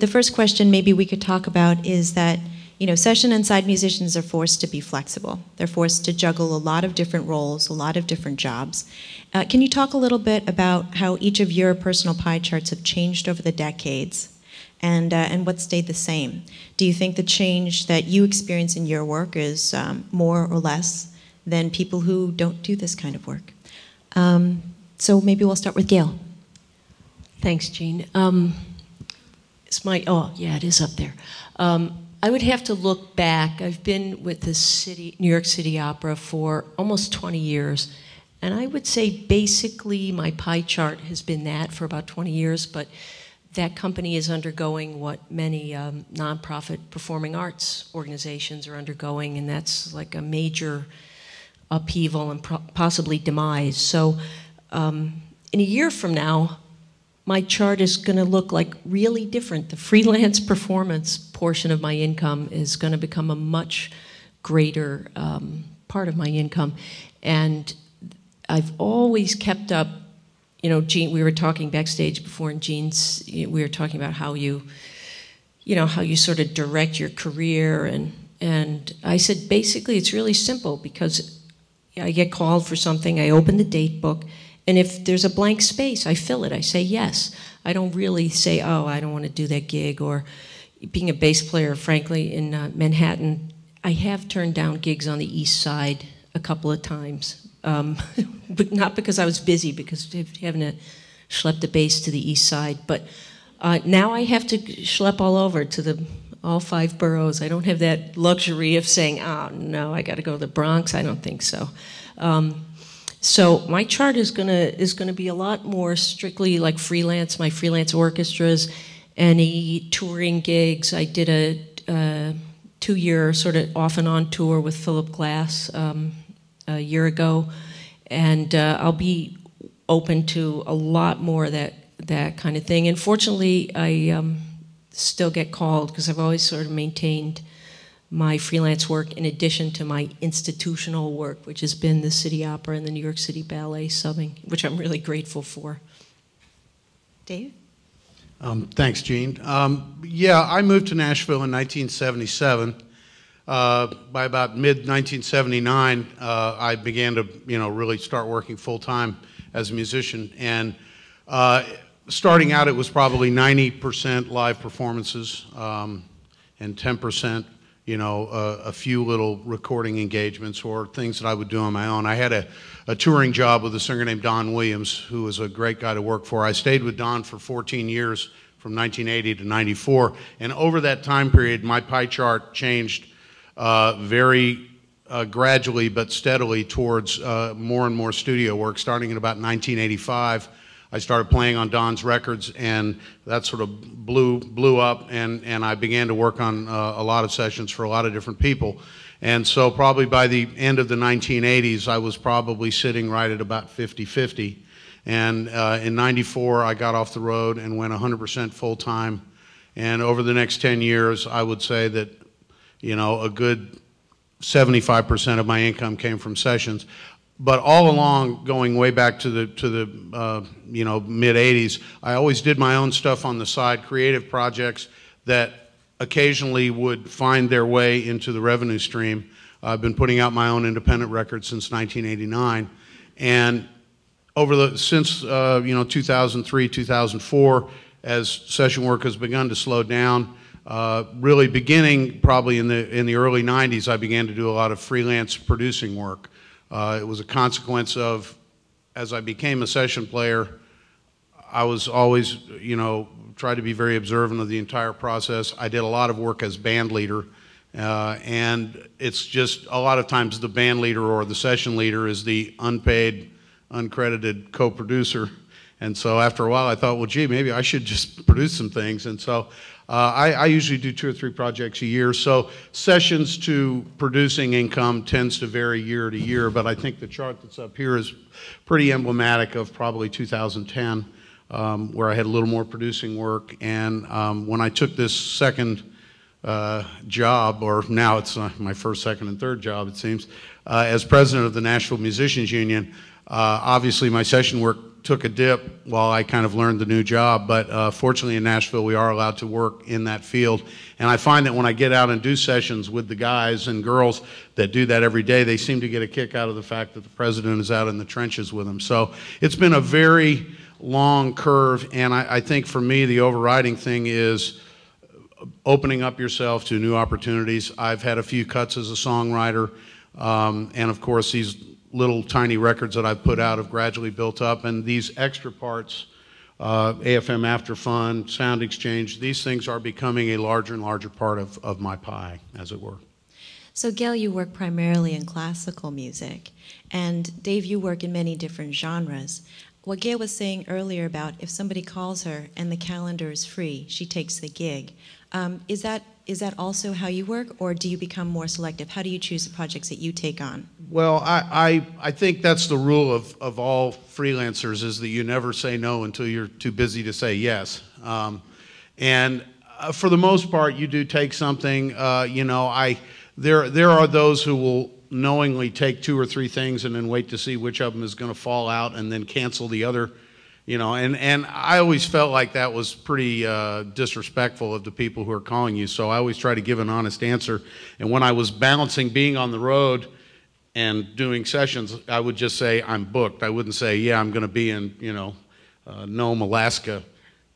The first question maybe we could talk about is that you know, session and side musicians are forced to be flexible. They're forced to juggle a lot of different roles, a lot of different jobs. Uh, can you talk a little bit about how each of your personal pie charts have changed over the decades and, uh, and what stayed the same? Do you think the change that you experience in your work is um, more or less than people who don't do this kind of work? Um, so maybe we'll start with Gail. Thanks, Jean. Um, it's my, oh, yeah, it is up there. Um, I would have to look back. I've been with the city, New York City Opera for almost 20 years. And I would say basically my pie chart has been that for about 20 years, but that company is undergoing what many um, nonprofit performing arts organizations are undergoing, and that's like a major upheaval and possibly demise. So, um, in a year from now, my chart is going to look like really different. The freelance performance portion of my income is going to become a much greater um, part of my income. And I've always kept up, you know, Jean, we were talking backstage before, and Jean's, we were talking about how you, you know, how you sort of direct your career. And, and I said, basically, it's really simple because I get called for something, I open the date book, and if there's a blank space, I fill it. I say yes. I don't really say, oh, I don't want to do that gig. Or being a bass player, frankly, in uh, Manhattan, I have turned down gigs on the east side a couple of times. Um, but not because I was busy, because having to schlep the bass to the east side. But uh, now I have to schlep all over to the all five boroughs. I don't have that luxury of saying, oh, no, I got to go to the Bronx. I don't think so. Um, so my chart is gonna is gonna be a lot more strictly like freelance. My freelance orchestras, any touring gigs. I did a, a two-year sort of off and on tour with Philip Glass um, a year ago, and uh, I'll be open to a lot more that that kind of thing. And fortunately, I um, still get called because I've always sort of maintained my freelance work in addition to my institutional work, which has been the City Opera and the New York City Ballet subbing, which I'm really grateful for. Dave? Um, thanks, Jean. Um, yeah, I moved to Nashville in 1977. Uh, by about mid 1979, uh, I began to, you know, really start working full time as a musician. And uh, starting out, it was probably 90% live performances um, and 10% you know, a, a, few little recording engagements or things that I would do on my own. I had a, a touring job with a singer named Don Williams, who was a great guy to work for. I stayed with Don for 14 years from 1980 to 94. And over that time period, my pie chart changed uh, very uh, gradually but steadily towards uh, more and more studio work, starting in about 1985 I started playing on Don's records, and that sort of blew blew up, and and I began to work on uh, a lot of sessions for a lot of different people. And so probably by the end of the 1980s, I was probably sitting right at about 50-50. And uh, in 94, I got off the road and went 100% full-time. And over the next 10 years, I would say that, you know, a good 75% of my income came from sessions but all along, going way back to the to the uh, you know mid '80s, I always did my own stuff on the side, creative projects that occasionally would find their way into the revenue stream. I've been putting out my own independent records since 1989, and over the since uh, you know 2003, 2004, as session work has begun to slow down. Uh, really beginning probably in the in the early 90s, I began to do a lot of freelance producing work. Uh, it was a consequence of, as I became a session player, I was always, you know, tried to be very observant of the entire process. I did a lot of work as band leader, uh, and it's just a lot of times the band leader or the session leader is the unpaid, uncredited co-producer. And so after a while, I thought, well, gee, maybe I should just produce some things. And so uh, I, I, usually do two or three projects a year, so sessions to producing income tends to vary year to year, but I think the chart that's up here is pretty emblematic of probably 2010, um, where I had a little more producing work. And um, when I took this second uh, job, or now it's uh, my first, second, and third job, it seems, uh, as president of the Nashville Musicians Union, uh, obviously my session work took a dip while I kind of learned the new job. But uh, fortunately, in Nashville, we are allowed to work in that field. And I find that when I get out and do sessions with the guys and girls that do that every day, they seem to get a kick out of the fact that the president is out in the trenches with them. So it's been a very long curve. And I, I think for me, the overriding thing is opening up yourself to new opportunities. I've had a few cuts as a songwriter. Um, and of course, these little tiny records that I've put out have gradually built up. And these extra parts, uh, AFM AFTRA Fund, Sound Exchange, these things are becoming a larger and larger part of, of my pie, as it were. So, Gail, you work primarily in classical music, and Dave, you work in many different genres. What Gail was saying earlier about if somebody calls her and the calendar is free, she takes the gig. Um, is that is that also how you work, or do you become more selective? How do you choose the projects that you take on? Well, I, I, I think that's the rule of, of all freelancers is that you never say no until you're too busy to say yes. Um, and uh, for the most part, you do take something. Uh, you know, I there there are those who will knowingly take two or three things and then wait to see which of them is going to fall out and then cancel the other you know and and i always felt like that was pretty uh, disrespectful of the people who are calling you. So i always try to give an honest answer. And when i was balancing being on the road and doing sessions i would just say i'm booked. I wouldn't say yeah i'm going to be in you know uh, nome alaska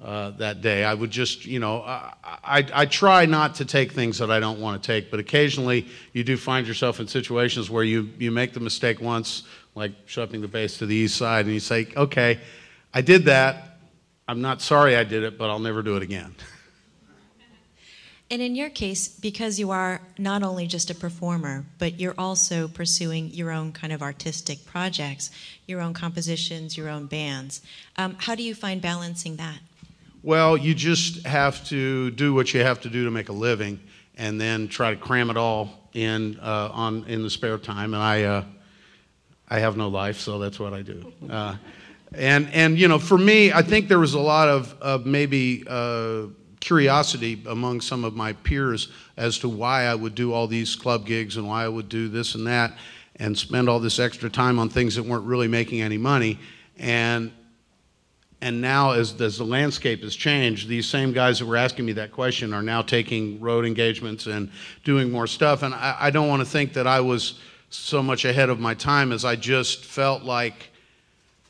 uh, that day. I would just you know I, I, I try not to take things that i don't want to take but occasionally you do find yourself in situations where you you make the mistake once like shuffling the bass to the east side and you say okay I did that. I'm not sorry I did it, but I'll never do it again. And in your case, because you are not only just a performer, but you're also pursuing your own kind of artistic projects, your own compositions, your own bands, um, how do you find balancing that? Well, you just have to do what you have to do to make a living, and then try to cram it all in uh, on in the spare time. And I, uh, I have no life, so that's what I do. Uh, and, and you know, for me, I think there was a lot of, of maybe uh, curiosity among some of my peers as to why I would do all these club gigs and why I would do this and that and spend all this extra time on things that weren't really making any money. And, and now, as, as the landscape has changed, these same guys that were asking me that question are now taking road engagements and doing more stuff. And I, I don't want to think that I was so much ahead of my time as I just felt like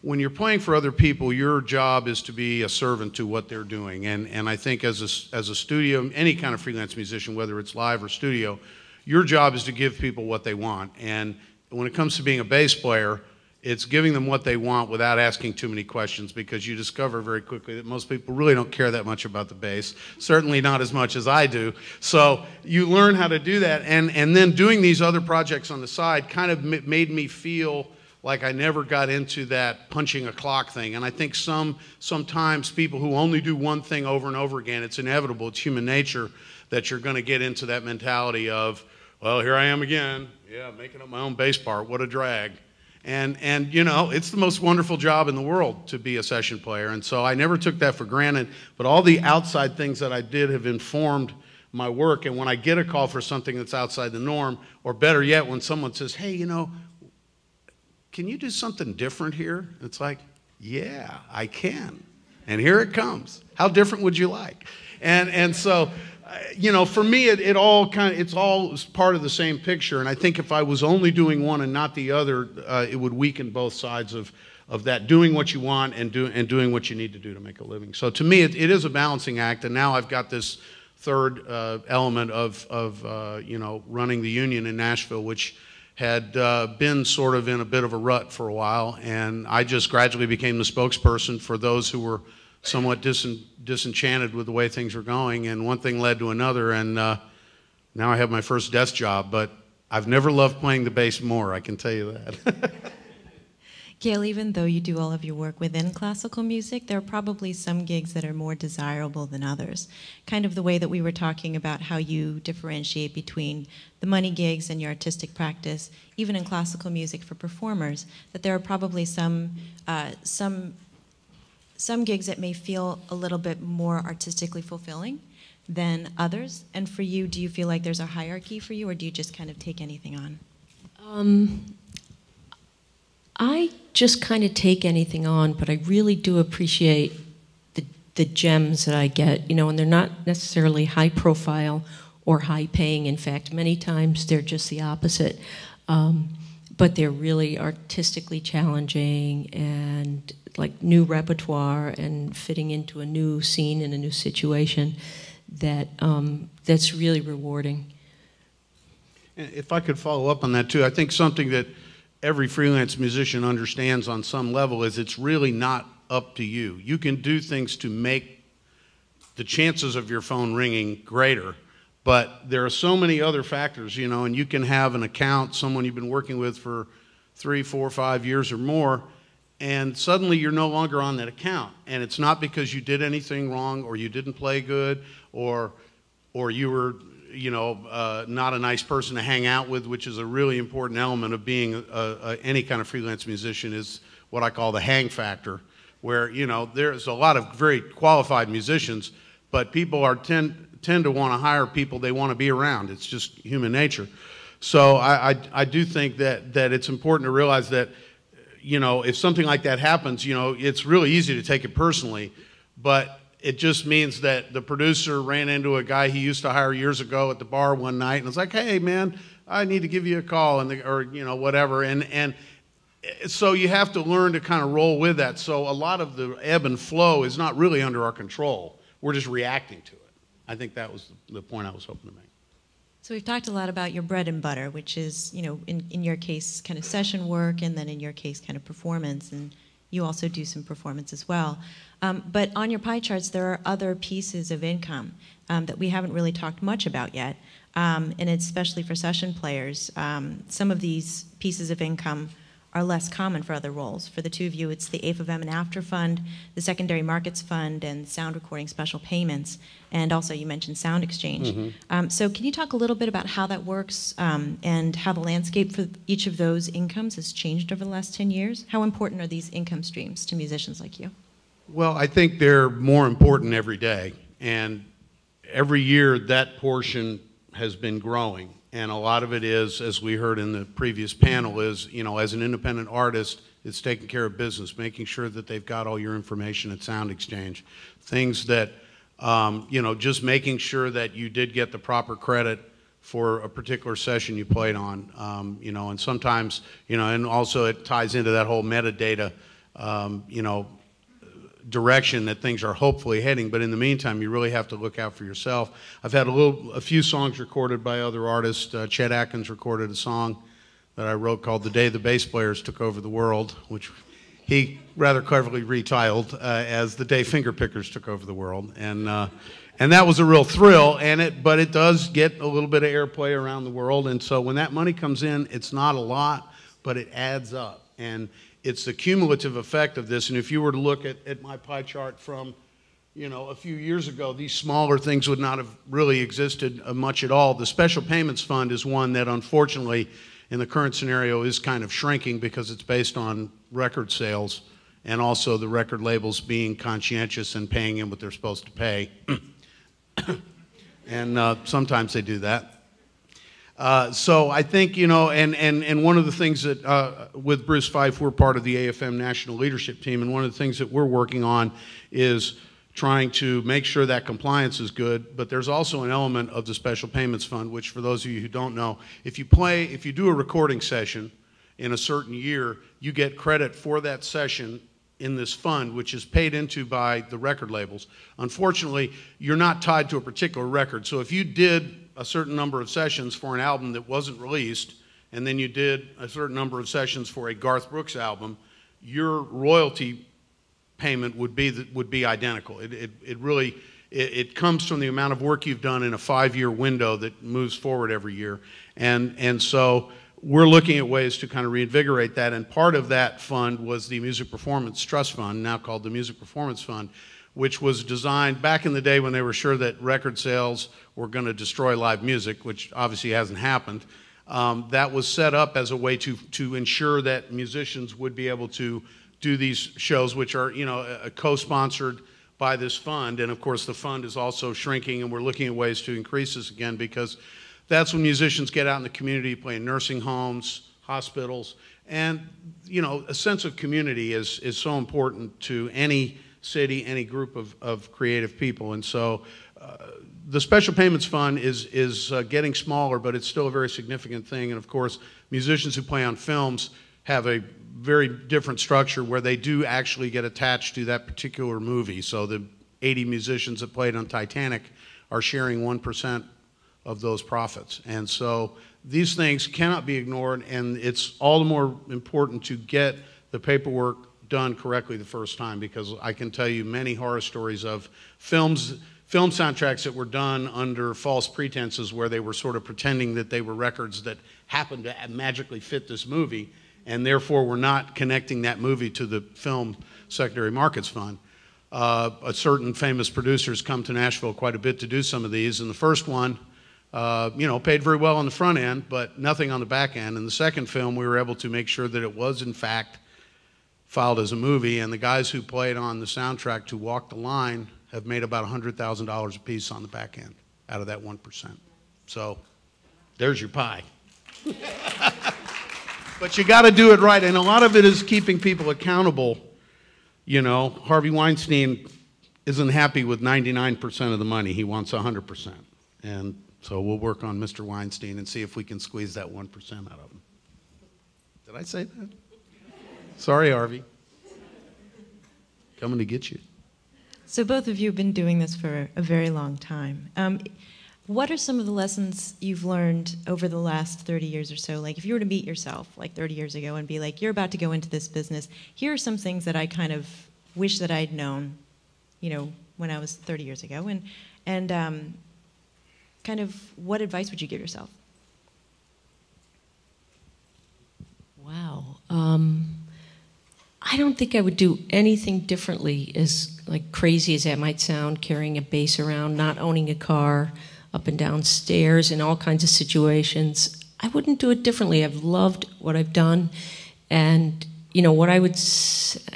when you're playing for other people, your job is to be a servant to what they're doing. And, and I think as a, as a studio, any kind of freelance musician, whether it's live or studio, your job is to give people what they want. And when it comes to being a bass player, it's giving them what they want without asking too many questions because you discover very quickly that most people really don't care that much about the bass, certainly not as much as I do. So you learn how to do that. And, and then doing these other projects on the side kind of made me feel like I never got into that punching a clock thing. And I think some sometimes people who only do one thing over and over again, it's inevitable, it's human nature that you're going to get into that mentality of, well, here I am again. Yeah, making up my own bass part. What a drag. And, and you know, it's the most wonderful job in the world to be a session player. And so I never took that for granted. But all the outside things that I did have informed my work. And when I get a call for something that's outside the norm, or better yet, when someone says, hey, you know, can you do something different here? It's like, yeah, I can. And here it comes. How different would you like? And, and so, uh, you know, for me, it, it all kind of, it's all part of the same picture. And I think if I was only doing one and not the other, uh, it would weaken both sides of, of that doing what you want and, do, and doing what you need to do to make a living. So to me, it, it is a balancing act. And now I've got this third uh, element of, of uh, you know, running the union in Nashville, which had uh, been sort of in a bit of a rut for a while, and I just gradually became the spokesperson for those who were somewhat disen disenchanted with the way things were going, and one thing led to another, and uh, now I have my first desk job, but I've never loved playing the bass more, I can tell you that. Gail, even though you do all of your work within classical music, there are probably some gigs that are more desirable than others. Kind of the way that we were talking about how you differentiate between the money gigs and your artistic practice, even in classical music for performers, that there are probably some, uh, some, some gigs that may feel a little bit more artistically fulfilling than others. And for you, do you feel like there's a hierarchy for you, or do you just kind of take anything on? Um, I just kind of take anything on, but I really do appreciate the, the gems that I get, you know, and they're not necessarily high profile or high paying. In fact, many times they're just the opposite. Um, but they're really artistically challenging and like new repertoire and fitting into a new scene and a new situation that um, that's really rewarding. If I could follow up on that too, I think something that every freelance musician understands on some level is it's really not up to you. You can do things to make the chances of your phone ringing greater, but there are so many other factors, you know, and you can have an account, someone you've been working with for three, four, five years or more, and suddenly you're no longer on that account. And it's not because you did anything wrong or you didn't play good or, or you were you know, uh, not a nice person to hang out with, which is a really important element of being a, a, any kind of freelance musician, is what I call the hang factor, where you know there's a lot of very qualified musicians, but people are tend tend to want to hire people they want to be around. It's just human nature. So I, I, I do think that that it's important to realize that you know if something like that happens, you know it's really easy to take it personally, but it just means that the producer ran into a guy he used to hire years ago at the bar one night and was like, "Hey, man, I need to give you a call," and the, or you know whatever, and and eh, so you have to learn to kind of roll with that. So a lot of the ebb and flow is not really under our control. We're just reacting to it. I think that was the point I was hoping to make. So we've talked a lot about your bread and butter, which is, you know, in, in your case, kind of session work, and then in your case, kind of performance. And you also do some performance as well. Um, but on your pie charts, there are other pieces of income um, that we haven't really talked much about yet, um, and especially for session players. Um, some of these pieces of income are less common for other roles. For the two of you, it's the AIFA and AFTRA Fund, the Secondary Markets Fund, and sound recording special payments. And also, you mentioned SoundExchange. Mm -hmm. um, so, can you talk a little bit about how that works um, and how the landscape for each of those incomes has changed over the last 10 years? How important are these income streams to musicians like you? Well, I think they're more important every day. And every year, that portion has been growing and a lot of it is, as we heard in the previous panel, is, you know, as an independent artist, it's taking care of business, making sure that they've got all your information at SoundExchange. Things that, um, you know, just making sure that you did get the proper credit for a particular session you played on, um, you know, and sometimes, you know, and also it ties into that whole metadata, um, you know, direction that things are hopefully heading. But in the meantime, you really have to look out for yourself. I've had a little, a few songs recorded by other artists. Uh, Chet Atkins recorded a song that I wrote called "The Day the Bass Players Took Over the World," which he rather cleverly retitled uh, as "The Day Finger Pickers Took Over the World," and. Uh, and that was a real thrill, and it, but it does get a little bit of airplay around the world, and so when that money comes in, it's not a lot, but it adds up, and it's the cumulative effect of this. And if you were to look at, at my pie chart from, you know, a few years ago, these smaller things would not have really existed uh, much at all. The Special Payments Fund is one that unfortunately, in the current scenario, is kind of shrinking because it's based on record sales and also the record labels being conscientious and paying in what they're supposed to pay. and uh, sometimes they do that. Uh, so I think, you know, and, and, and one of the things that uh, with Bruce Fife, we're part of the AFM national leadership team, and one of the things that we're working on is trying to make sure that compliance is good, but there's also an element of the Special Payments Fund, which for those of you who don't know, if you play, if you do a recording session in a certain year, you get credit for that session in this fund, which is paid into by the record labels. Unfortunately, you're not tied to a particular record. So if you did a certain number of sessions for an album that wasn't released, and then you did a certain number of sessions for a Garth Brooks album, your royalty payment would be would be identical. It, it, it really it, it, comes from the amount of work you've done in a five-year window that moves forward every year, and and so we're looking at ways to kind of reinvigorate that. And part of that fund was the Music Performance Trust Fund, now called the Music Performance Fund, which was designed back in the day when they were sure that record sales were going to destroy live music, which obviously hasn't happened. Um, that was set up as a way to, to ensure that musicians would be able to do these shows, which are, you know, co-sponsored by this fund. And of course, the fund is also shrinking, and we're looking at ways to increase this again because that's when musicians get out in the community, play in nursing homes, hospitals, And, you know, a sense of community is, is so important to any city, any group of, of creative people. And so uh, the Special Payments Fund is, is uh, getting smaller, but it's still a very significant thing. And of course, musicians who play on films have a very different structure where they do actually get attached to that particular movie. So the 80 musicians that played on Titanic are sharing 1% of those profits. And so these things cannot be ignored, and it's all the more important to get the paperwork done correctly the first time because I can tell you many horror stories of films film soundtracks that were done under false pretenses where they were sort of pretending that they were records that happened to magically fit this movie and therefore were not connecting that movie to the film secondary markets fund. Uh, a certain famous producers come to Nashville quite a bit to do some of these, and the first one, uh, you know, paid very well on the front end, but nothing on the back end. And the second film, we were able to make sure that it was in fact filed as a movie, and the guys who played on the soundtrack to Walk the Line have made about $100,000 a piece on the back end out of that 1%. So there's your pie. but you got to do it right, and a lot of it is keeping people accountable. You know, Harvey Weinstein isn't happy with 99% of the money. He wants 100%. And so we'll work on Mr. Weinstein and see if we can squeeze that 1% out of him. Did I say that? Sorry, Harvey. Coming to get you. So both of you have been doing this for a very long time. Um, what are some of the lessons you've learned over the last 30 years or so? Like if you were to meet yourself like 30 years ago and be like, you're about to go into this business, here are some things that I kind of wish that I'd known, you know, when I was 30 years ago. And, and um, kind of what advice would you give yourself? Wow. Um, I don't think I would do anything differently as like crazy as that might sound, carrying a bass around, not owning a car, up and down stairs in all kinds of situations. I wouldn't do it differently. I've loved what I've done and you know what I would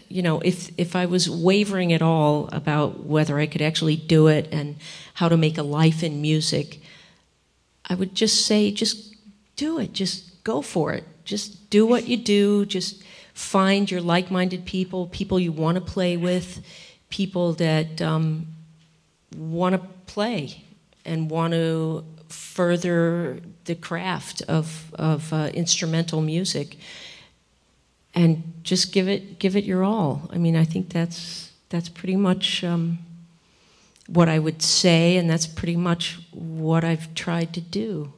you know if if I was wavering at all about whether I could actually do it and how to make a life in music, I would just say just do it. Just go for it. Just do what you do. Just find your like minded people, people you want to play with, people that um, want to play and want to further the craft of, of uh, instrumental music and just give it give it your all. I mean, I think that's that's pretty much um, what I would say, and that's pretty much what I've tried to do.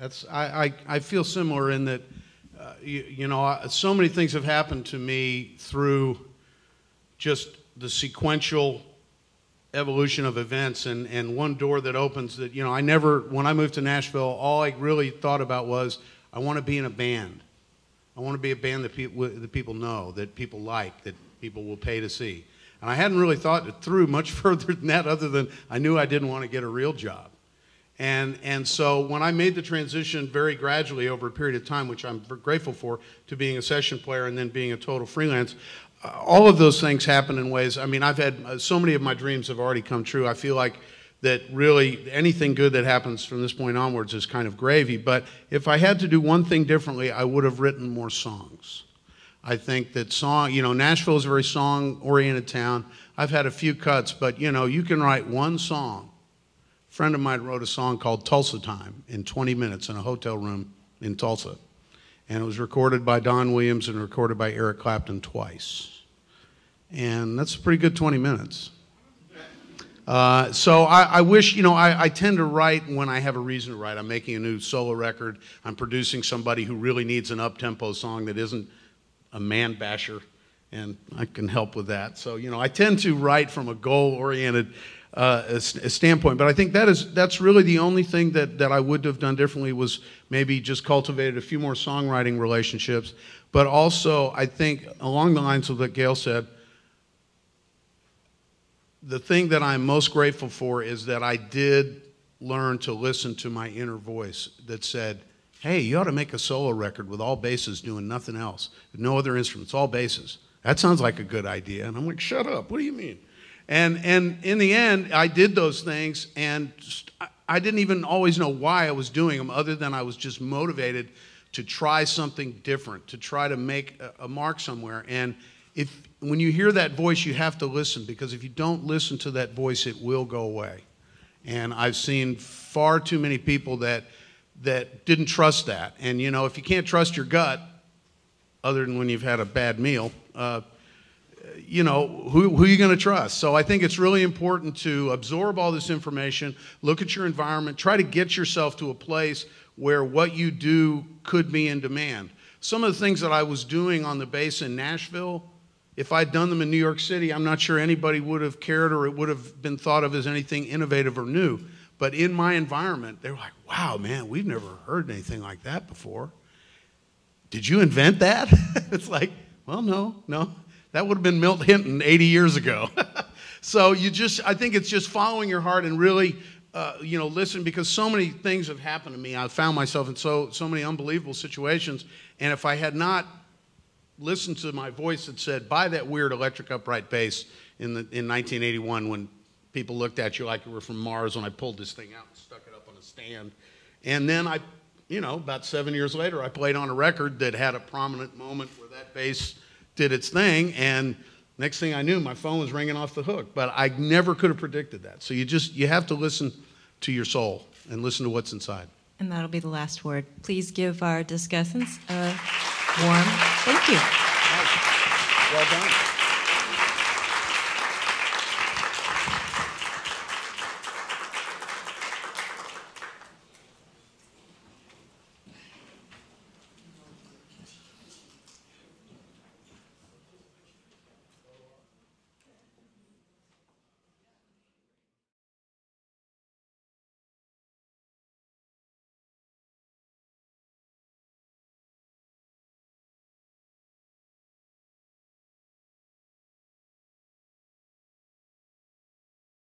That's I, I, I feel similar in that you, you know, so many things have happened to me through just the sequential evolution of events and, and one door that opens that, you know, I never, when I moved to Nashville, all I really thought about was I want to be in a band. I want to be a band that, pe- that people know, that people like, that people will pay to see. And I hadn't really thought it through much further than that, other than I knew I didn't want to get a real job. And, and so when I made the transition very gradually over a period of time, which I'm grateful for, to being a session player and then being a total freelance, uh, all of those things happen in ways. I mean, I've had uh, so many of my dreams have already come true. I feel like that really anything good that happens from this point onwards is kind of gravy. But if I had to do one thing differently, I would have written more songs. I think that song, you know, Nashville is a very song oriented town. I've had a few cuts, but you know, you can write one song friend of mine wrote a song called Tulsa Time in 20 minutes in a hotel room in Tulsa. And it was recorded by Don Williams and recorded by Eric Clapton twice. And that's a pretty good 20 minutes. Uh, so I, I, wish, you know, I, I, tend to write when I have a reason to write. I'm making a new solo record. I'm producing somebody who really needs an up-tempo song that isn't a man basher, and I can help with that. So, you know, I tend to write from a goal-oriented uh, standpoint. But I think that is that's really the only thing that that I would have done differently was maybe just cultivated a few more songwriting relationships. But also, I think along the lines of what Gail said, the thing that I'm most grateful for is that I did learn to listen to my inner voice that said, hey, you ought to make a solo record with all basses doing nothing else, no other instruments, all basses. That sounds like a good idea. And I'm like, shut up, what do you mean? And, and in the end, I did those things, and I didn't even always know why I was doing them, other than I was just motivated to try something different, to try to make a, a mark somewhere. And if when you hear that voice, you have to listen because if you don't listen to that voice, it will go away. And I've seen far too many people that that didn't trust that. And you know, if you can't trust your gut, other than when you've had a bad meal, uh, you know, who, who are you going to trust? So I think it's really important to absorb all this information, look at your environment, try to get yourself to a place where what you do could be in demand. Some of the things that I was doing on the bass in Nashville, if I'd done them in New York City, I'm not sure anybody would have cared or it would have been thought of as anything innovative or new. But in my environment, they were like, wow, man, we've never heard anything like that before. Did you invent that? it's like, well, no, no. That would have been Milt Hinton 80 years ago. so you just, I think it's just following your heart and really, uh, you know, listen because so many things have happened to me. I've found myself in so, so many unbelievable situations. And if I had not listened to my voice that said, buy that weird electric upright bass in, the, in 1981 when people looked at you like you were from Mars when I pulled this thing out and stuck it up on a stand. And then I, you know, about seven years later, I played on a record that had a prominent moment where that bass did its thing. And next thing I knew, my phone was ringing off the hook. But I never could have predicted that. So you just, you have to listen to your soul and listen to what's inside. And that'll be the last word. Please give our discussants a warm thank you. Well done.